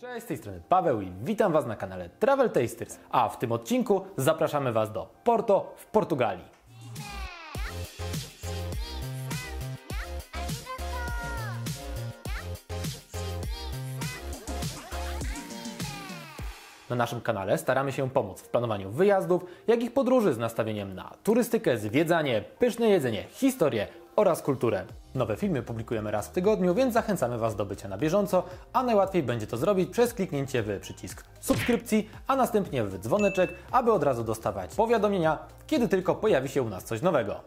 Cześć, z tej strony Paweł i witam Was na kanale Travel Tasters. A w tym odcinku zapraszamy Was do Porto w Portugalii. Na naszym kanale staramy się pomóc w planowaniu wyjazdów, jak i podróży z nastawieniem na turystykę, zwiedzanie, pyszne jedzenie, historię oraz kulturę. Nowe filmy publikujemy raz w tygodniu, więc zachęcamy Was do bycia na bieżąco, a najłatwiej będzie to zrobić przez kliknięcie w przycisk subskrypcji, a następnie w dzwoneczek, aby od razu dostawać powiadomienia, kiedy tylko pojawi się u nas coś nowego.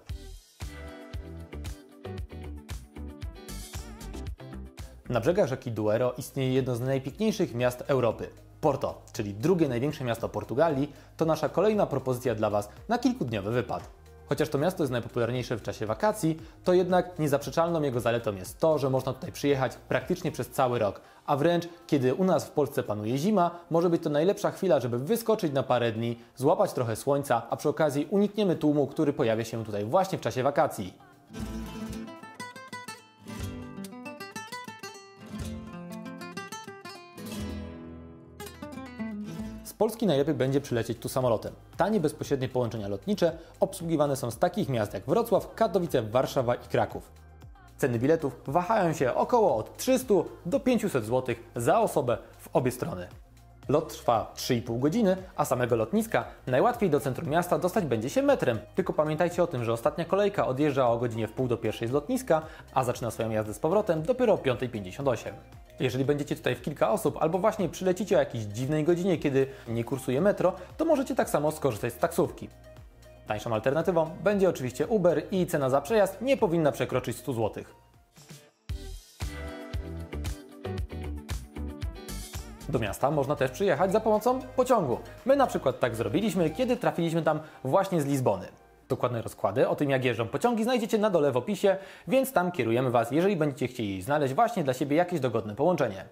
Na brzegach rzeki Duero istnieje jedno z najpiękniejszych miast Europy. Porto, czyli drugie największe miasto Portugalii, to nasza kolejna propozycja dla Was na kilkudniowy wypad. Chociaż to miasto jest najpopularniejsze w czasie wakacji, to jednak niezaprzeczalną jego zaletą jest to, że można tutaj przyjechać praktycznie przez cały rok, a wręcz kiedy u nas w Polsce panuje zima, może być to najlepsza chwila, żeby wyskoczyć na parę dni, złapać trochę słońca, a przy okazji unikniemy tłumu, który pojawia się tutaj właśnie w czasie wakacji. Z Polski najlepiej będzie przylecieć tu samolotem. Tanie bezpośrednie połączenia lotnicze obsługiwane są z takich miast jak Wrocław, Katowice, Warszawa i Kraków. Ceny biletów wahają się około od 300 do 500 zł za osobę w obie strony. Lot trwa 3,5 godziny, a samego lotniska najłatwiej do centrum miasta dostać będzie się metrem. Tylko pamiętajcie o tym, że ostatnia kolejka odjeżdża o godzinie w pół do pierwszej z lotniska, a zaczyna swoją jazdę z powrotem dopiero o 5.58. Jeżeli będziecie tutaj w kilka osób albo właśnie przylecicie o jakiejś dziwnej godzinie, kiedy nie kursuje metro, to możecie tak samo skorzystać z taksówki. Tańszą alternatywą będzie oczywiście Uber i cena za przejazd nie powinna przekroczyć 100 zł. Do miasta można też przyjechać za pomocą pociągu. My na przykład tak zrobiliśmy, kiedy trafiliśmy tam właśnie z Lizbony. Dokładne rozkłady o tym, jak jeżdżą pociągi, znajdziecie na dole w opisie, więc tam kierujemy Was, jeżeli będziecie chcieli znaleźć właśnie dla siebie jakieś dogodne połączenie.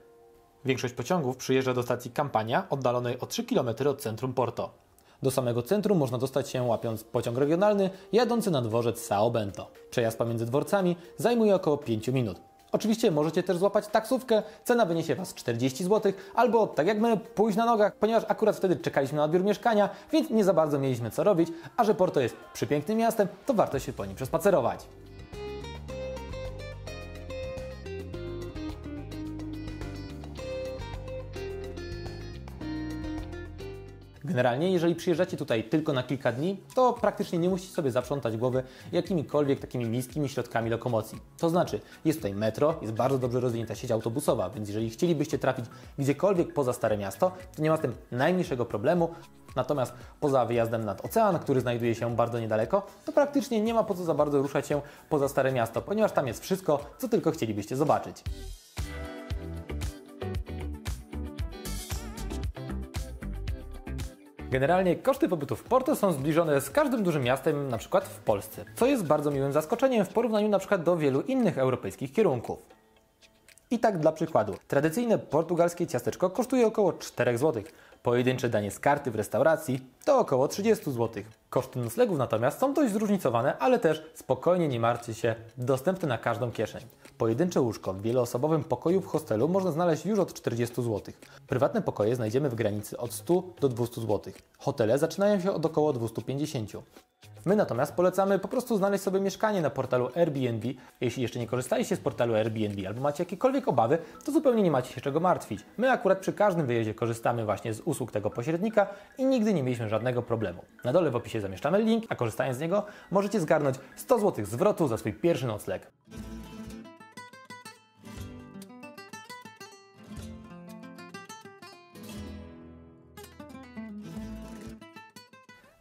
Większość pociągów przyjeżdża do stacji Campania, oddalonej o 3 km od centrum Porto. Do samego centrum można dostać się łapiąc pociąg regionalny jadący na dworzec Sao Bento. Przejazd pomiędzy dworcami zajmuje około 5 minut. Oczywiście możecie też złapać taksówkę, cena wyniesie Was 40 zł, albo tak jak my, pójść na nogach, ponieważ akurat wtedy czekaliśmy na odbiór mieszkania, więc nie za bardzo mieliśmy co robić, a że Porto jest przepięknym miastem, to warto się po nim przespacerować. Generalnie, jeżeli przyjeżdżacie tutaj tylko na kilka dni, to praktycznie nie musicie sobie zaprzątać głowy jakimikolwiek takimi miejskimi środkami lokomocji. To znaczy, jest tutaj metro, jest bardzo dobrze rozwinięta sieć autobusowa, więc jeżeli chcielibyście trafić gdziekolwiek poza Stare Miasto, to nie ma z tym najmniejszego problemu. Natomiast poza wyjazdem nad ocean, który znajduje się bardzo niedaleko, to praktycznie nie ma po co za bardzo ruszać się poza Stare Miasto, ponieważ tam jest wszystko, co tylko chcielibyście zobaczyć. Generalnie koszty pobytu w Porto są zbliżone z każdym dużym miastem, na przykład w Polsce, co jest bardzo miłym zaskoczeniem w porównaniu na przykład do wielu innych europejskich kierunków. I tak dla przykładu, tradycyjne portugalskie ciasteczko kosztuje około 4 zł. Pojedyncze danie z karty w restauracji to około 30 zł. Koszty noclegów natomiast są dość zróżnicowane, ale też spokojnie nie martwcie się, dostępne na każdą kieszeń. Pojedyncze łóżko w wieloosobowym pokoju w hostelu można znaleźć już od 40 zł. Prywatne pokoje znajdziemy w granicy od 100 do 200 zł. Hotele zaczynają się od około 250. My natomiast polecamy po prostu znaleźć sobie mieszkanie na portalu Airbnb. Jeśli jeszcze nie korzystaliście z portalu Airbnb albo macie jakiekolwiek obawy, to zupełnie nie macie się czego martwić. My akurat przy każdym wyjeździe korzystamy właśnie z usług tego pośrednika i nigdy nie mieliśmy żadnego problemu. Na dole w opisie zamieszczamy link, a korzystając z niego możecie zgarnąć 100 zł zwrotu za swój pierwszy nocleg.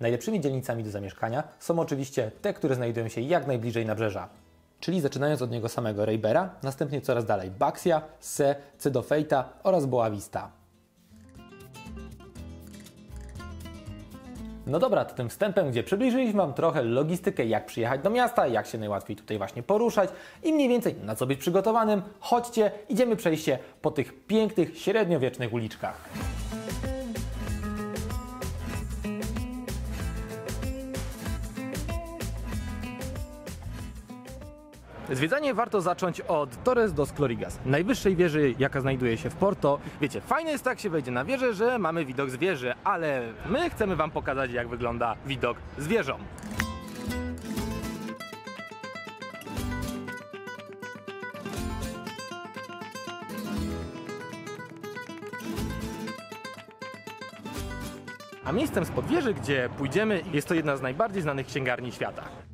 Najlepszymi dzielnicami do zamieszkania są oczywiście te, które znajdują się jak najbliżej nabrzeża. Czyli zaczynając od niego samego Reibera, następnie coraz dalej Baxia, Se, Cedofeita oraz Boa Vista. No dobra, to tym wstępem, gdzie przybliżyliśmy Wam trochę logistykę, jak przyjechać do miasta, jak się najłatwiej tutaj właśnie poruszać i mniej więcej na co być przygotowanym, chodźcie, idziemy przejść się po tych pięknych, średniowiecznych uliczkach. Zwiedzanie warto zacząć od Torres dos Clorigas, najwyższej wieży, jaka znajduje się w Porto. Wiecie, fajne jest tak się wejdzie na wieżę, że mamy widok z wieży, ale my chcemy Wam pokazać, jak wygląda widok z wieżą. A miejscem spod wieży, gdzie pójdziemy, jest to jedna z najbardziej znanych księgarni świata.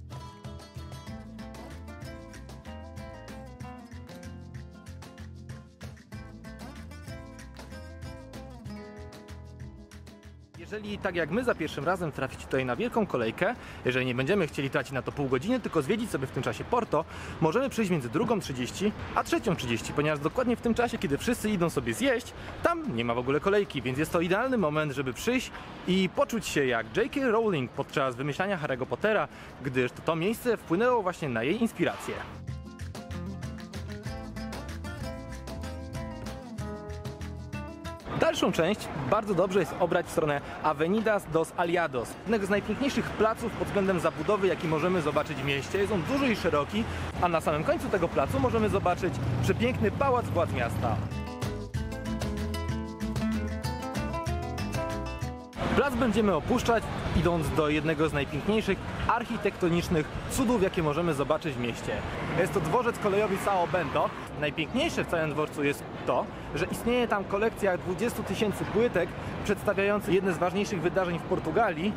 Jeżeli tak jak my za pierwszym razem traficie tutaj na wielką kolejkę, jeżeli nie będziemy chcieli tracić na to pół godziny, tylko zwiedzić sobie w tym czasie Porto, możemy przyjść między 2.30 a 3.30, ponieważ dokładnie w tym czasie, kiedy wszyscy idą sobie zjeść, tam nie ma w ogóle kolejki, więc jest to idealny moment, żeby przyjść i poczuć się jak J.K. Rowling podczas wymyślania Harry'ego Pottera, gdyż to, to miejsce wpłynęło właśnie na jej inspirację. Dalszą część bardzo dobrze jest obrać w stronę Avenidas dos Aliados, jednego z najpiękniejszych placów pod względem zabudowy, jaki możemy zobaczyć w mieście. Jest on duży i szeroki, a na samym końcu tego placu możemy zobaczyć przepiękny pałac władz miasta. Plac będziemy opuszczać, idąc do jednego z najpiękniejszych architektonicznych cudów, jakie możemy zobaczyć w mieście. Jest to dworzec kolejowy Sao Bento. Najpiękniejsze w całym dworcu jest to, że istnieje tam kolekcja 20 tysięcy płytek przedstawiających jedne z ważniejszych wydarzeń w Portugalii.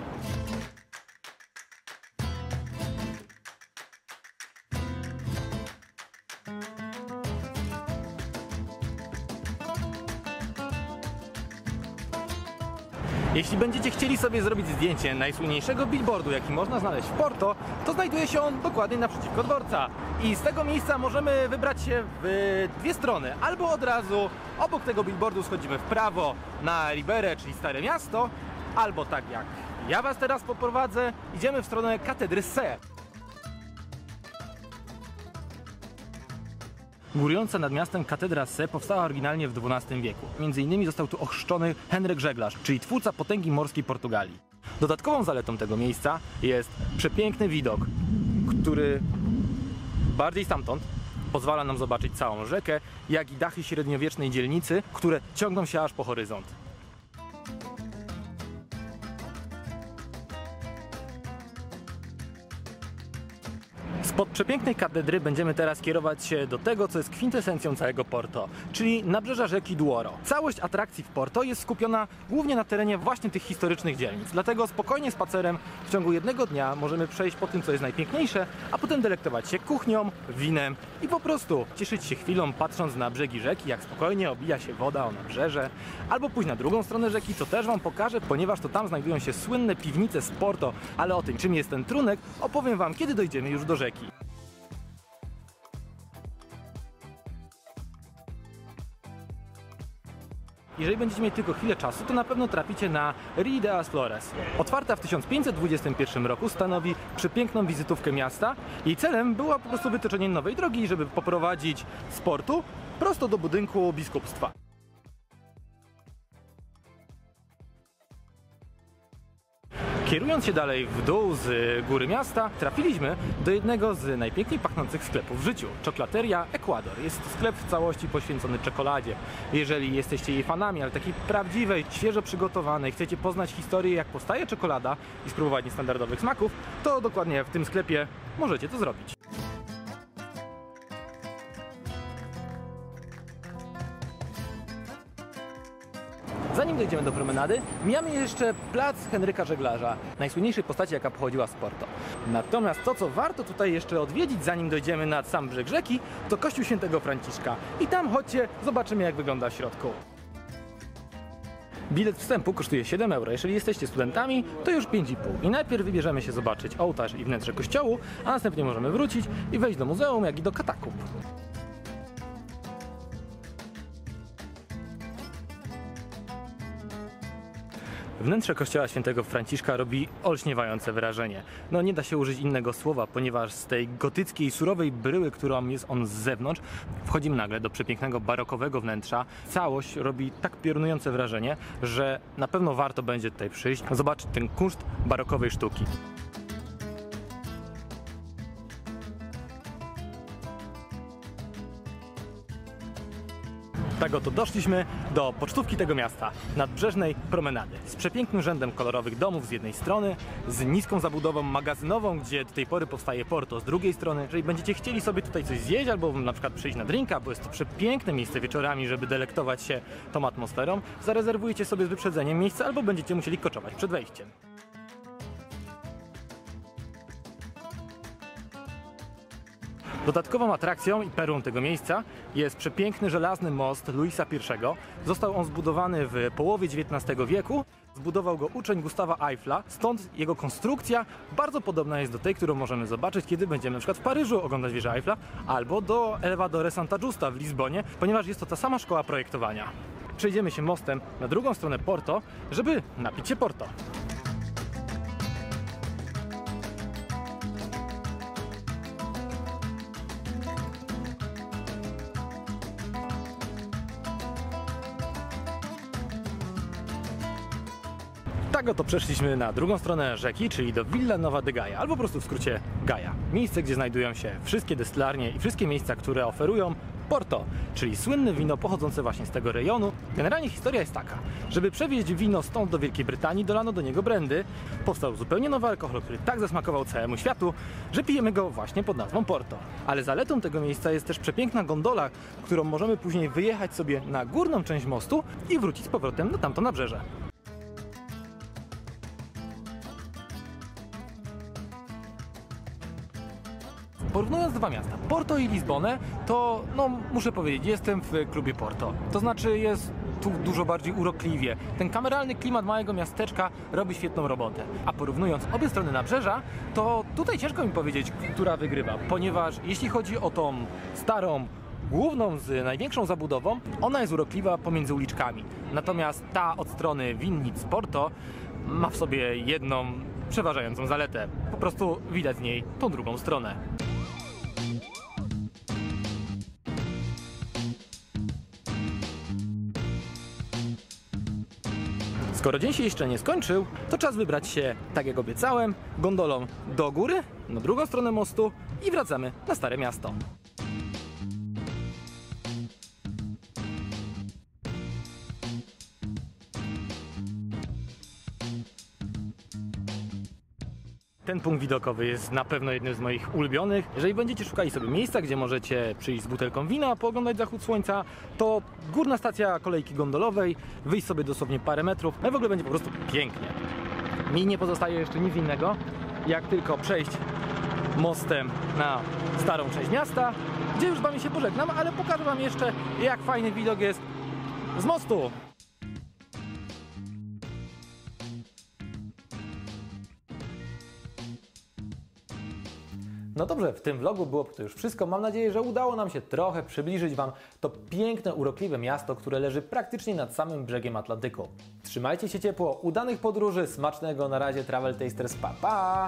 Jeśli będziecie chcieli sobie zrobić zdjęcie najsłynniejszego billboardu, jaki można znaleźć w Porto, to znajduje się on dokładnie naprzeciwko dworca. I z tego miejsca możemy wybrać się w dwie strony. Albo od razu obok tego billboardu schodzimy w prawo na Riberę, czyli Stare Miasto, albo tak jak ja Was teraz poprowadzę, idziemy w stronę katedry Se. Górująca nad miastem katedra Se powstała oryginalnie w XII wieku. Między innymi został tu ochrzczony Henryk Żeglarz, czyli twórca potęgi morskiej Portugalii. Dodatkową zaletą tego miejsca jest przepiękny widok, który bardziej stamtąd pozwala nam zobaczyć całą rzekę, jak i dachy średniowiecznej dzielnicy, które ciągną się aż po horyzont. Spod przepięknej katedry będziemy teraz kierować się do tego, co jest kwintesencją całego Porto, czyli nabrzeża rzeki Douro. Całość atrakcji w Porto jest skupiona głównie na terenie właśnie tych historycznych dzielnic, dlatego spokojnie spacerem w ciągu jednego dnia możemy przejść po tym, co jest najpiękniejsze, a potem delektować się kuchnią, winem i po prostu cieszyć się chwilą, patrząc na brzegi rzeki, jak spokojnie obija się woda o nabrzeże, albo pójść na drugą stronę rzeki, co też Wam pokażę, ponieważ to tam znajdują się słynne piwnice z Porto, ale o tym, czym jest ten trunek, opowiem Wam, kiedy dojdziemy już do rzeki. Jeżeli będziecie mieli tylko chwilę czasu, to na pewno traficie na las Flores. Otwarta w 1521 roku stanowi przepiękną wizytówkę miasta. Jej celem było po prostu wytyczenie nowej drogi, żeby poprowadzić z portu prosto do budynku biskupstwa. Kierując się dalej w dół z góry miasta, trafiliśmy do jednego z najpiękniej pachnących sklepów w życiu. Czokolateria Ecuador. Jest to sklep w całości poświęcony czekoladzie. Jeżeli jesteście jej fanami, ale takiej prawdziwej, świeżo przygotowanej, chcecie poznać historię, jak powstaje czekolada i spróbować niestandardowych smaków, to dokładnie w tym sklepie możecie to zrobić. Zanim dojdziemy do promenady, mijamy jeszcze plac Henryka Żeglarza, najsłynniejszej postaci, jaka pochodziła z Porto. Natomiast to, co warto tutaj jeszcze odwiedzić, zanim dojdziemy nad sam brzeg rzeki, to kościół świętego Franciszka. I tam chodźcie, zobaczymy jak wygląda w środku. Bilet wstępu kosztuje 7 euro. Jeżeli jesteście studentami, to już 5,5. I najpierw wybierzemy się zobaczyć ołtarz i wnętrze kościołu, a następnie możemy wrócić i wejść do muzeum, jak i do katakumb. Wnętrze kościoła świętego Franciszka robi olśniewające wrażenie. No nie da się użyć innego słowa, ponieważ z tej gotyckiej, surowej bryły, którą jest on z zewnątrz, wchodzimy nagle do przepięknego, barokowego wnętrza. Całość robi tak piorunujące wrażenie, że na pewno warto będzie tutaj przyjść, zobaczyć ten kunszt barokowej sztuki. Tak oto doszliśmy do pocztówki tego miasta, nadbrzeżnej promenady. Z przepięknym rzędem kolorowych domów z jednej strony, z niską zabudową magazynową, gdzie do tej pory powstaje Porto z drugiej strony. Jeżeli będziecie chcieli sobie tutaj coś zjeść albo na przykład przyjść na drinka, bo jest to przepiękne miejsce wieczorami, żeby delektować się tą atmosferą, zarezerwujcie sobie z wyprzedzeniem miejsce albo będziecie musieli koczować przed wejściem. Dodatkową atrakcją i perłą tego miejsca jest przepiękny żelazny most Luisa I. Został on zbudowany w połowie XIX wieku. Zbudował go uczeń Gustawa Eiffla, stąd jego konstrukcja bardzo podobna jest do tej, którą możemy zobaczyć, kiedy będziemy na przykład w Paryżu oglądać wieżę Eiffla, albo do Elevadore Santa Giusta w Lizbonie, ponieważ jest to ta sama szkoła projektowania. Przejdziemy się mostem na drugą stronę Porto, żeby napić się Porto. Tak oto przeszliśmy na drugą stronę rzeki, czyli do Villa Nova de Gaia, albo po prostu w skrócie Gaia. Miejsce, gdzie znajdują się wszystkie destylarnie i wszystkie miejsca, które oferują Porto, czyli słynne wino pochodzące właśnie z tego rejonu. Generalnie historia jest taka, żeby przewieźć wino stąd do Wielkiej Brytanii, dolano do niego brandy. Powstał zupełnie nowy alkohol, który tak zasmakował całemu światu, że pijemy go właśnie pod nazwą Porto. Ale zaletą tego miejsca jest też przepiękna gondola, którą możemy później wyjechać sobie na górną część mostu i wrócić z powrotem na tamto nabrzeże. Dwa miasta, Porto i Lizbonę, to no muszę powiedzieć, jestem w klubie Porto. To znaczy jest tu dużo bardziej urokliwie. Ten kameralny klimat małego miasteczka robi świetną robotę. A porównując obie strony nabrzeża, to tutaj ciężko mi powiedzieć, która wygrywa, ponieważ jeśli chodzi o tą starą główną z największą zabudową, ona jest urokliwa pomiędzy uliczkami. Natomiast ta od strony winnic Porto ma w sobie jedną przeważającą zaletę. Po prostu widać z niej tą drugą stronę. Skoro dzień się jeszcze nie skończył, to czas wybrać się, tak jak obiecałem, gondolą do góry, na drugą stronę mostu i wracamy na Stare Miasto. Ten punkt widokowy jest na pewno jednym z moich ulubionych. Jeżeli będziecie szukali sobie miejsca, gdzie możecie przyjść z butelką wina, pooglądać zachód słońca, to górna stacja kolejki gondolowej, wyjść sobie dosłownie parę metrów, no i w ogóle będzie po prostu pięknie. Mi nie pozostaje jeszcze nic innego, jak tylko przejść mostem na starą część miasta, gdzie już wami się pożegnam, ale pokażę wam jeszcze, jak fajny widok jest z mostu. No dobrze, w tym vlogu było to już wszystko. Mam nadzieję, że udało nam się trochę przybliżyć Wam to piękne, urokliwe miasto, które leży praktycznie nad samym brzegiem Atlantyku. Trzymajcie się ciepło, udanych podróży, smacznego na razie Travel Tasters, pa pa!